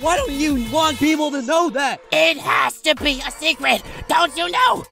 Why don't you want people to know that? It has to be a secret. Don't you know?